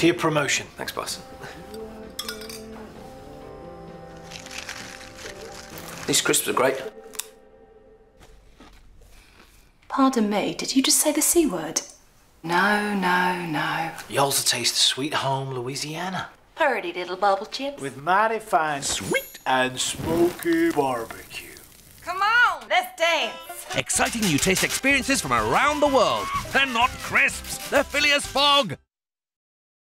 To your promotion. Thanks, boss. These crisps are great. Pardon me, did you just say the C word? No, no, no. You also taste of sweet home Louisiana. Purdy little bubble chips. With mighty fine sweet and smoky barbecue. Come on, let's dance. Exciting new taste experiences from around the world. They're not crisps, they're Phileas Fogg.